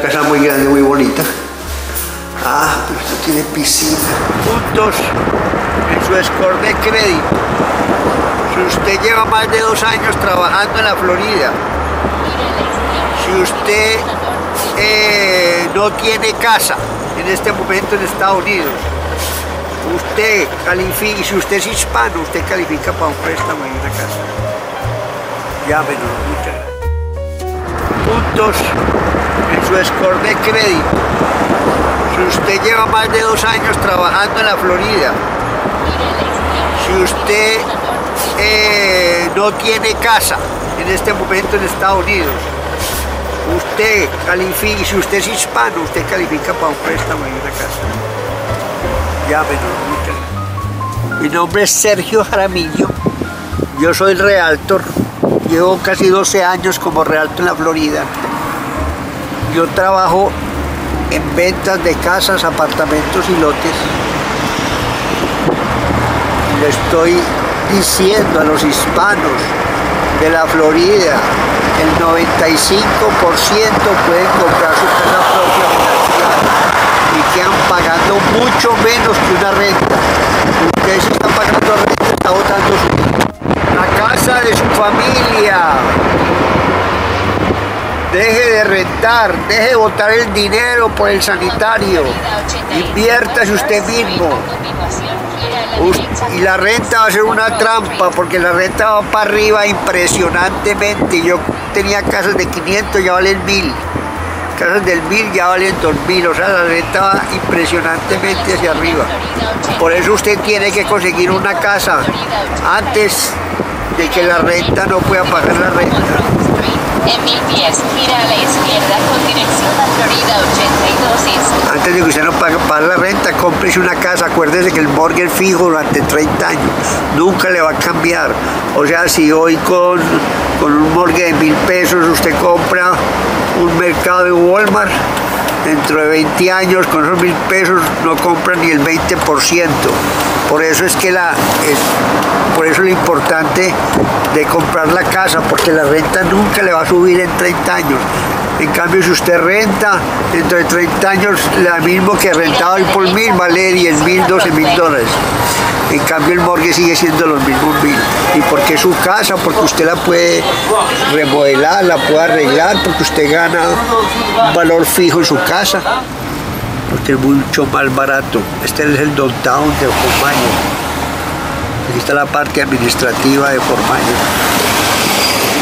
casa muy grande, muy bonita. Ah, pero esto tiene piscina. Puntos en su score de crédito. Si usted lleva más de dos años trabajando en la Florida, si usted eh, no tiene casa en este momento en Estados Unidos, usted califica, si usted es hispano, usted califica para un préstamo en una casa. Llámenos, muchas gracias. Puntos en su score de crédito. Si usted lleva más de dos años trabajando en la Florida, si usted eh, no tiene casa en este momento en Estados Unidos, usted califica, y si usted es hispano, usted califica para un préstamo en una casa. Llámenos. Mi nombre es Sergio Jaramillo, yo soy realtor, llevo casi 12 años como realtor en la Florida. Yo trabajo en ventas de casas, apartamentos y lotes. Le estoy diciendo a los hispanos de la Florida, el 95% pueden comprar su casa propia y quedan pagando mucho menos que una renta. Ustedes están pagando renta, está botando su la casa de su familia. Deje de rentar, deje de botar el dinero por el sanitario. Inviértase usted mismo. Y la renta va a ser una trampa porque la renta va para arriba impresionantemente. Yo tenía casas de 500, ya valen 1000. Casas del 1000 ya valen 2000. O sea, la renta va impresionantemente hacia arriba. Por eso usted tiene que conseguir una casa antes de que la renta no pueda pagar la renta. En mil pies, gira a la izquierda con dirección a Florida 82 East. Antes de que usted no pague la renta, cómprese una casa. Acuérdese que el mortgage fijo durante 30 años nunca le va a cambiar. O sea, si hoy con, con un mortgage de mil pesos usted compra un mercado de Walmart, dentro de 20 años con esos mil pesos no compra ni el 20%. Por eso es que la, es, por eso lo importante de comprar la casa, porque la renta nunca le va a subir en 30 años. En cambio, si usted renta, dentro de 30 años, la mismo que rentaba hoy por mil, vale 10 mil, 12 mil dólares. En cambio, el morgue sigue siendo los mismos mil. ¿Y por qué su casa? Porque usted la puede remodelar, la puede arreglar, porque usted gana un valor fijo en su casa. Porque es mucho más barato. Este es el downtown de Myers. Aquí está la parte administrativa de Myers.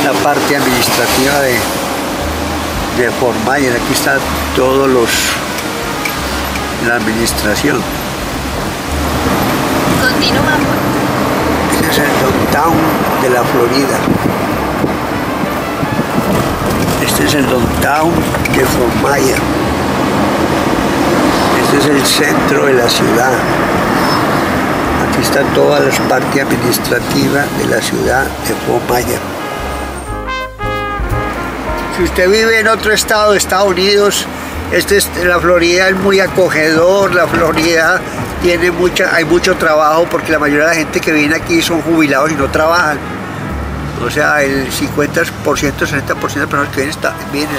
La parte administrativa de, de. Aquí está todos los la administración. Continúa Este es el downtown de la Florida. Este es el downtown de Fort Myers. Este es el centro de la ciudad. Aquí está toda la parte administrativa de la ciudad de Myers. Si usted vive en otro estado de Estados Unidos, este es, la Florida es muy acogedor, la Florida tiene mucha, hay mucho trabajo porque la mayoría de la gente que viene aquí son jubilados y no trabajan. O sea, el 50%, 60% de personas que vienen, está, vienen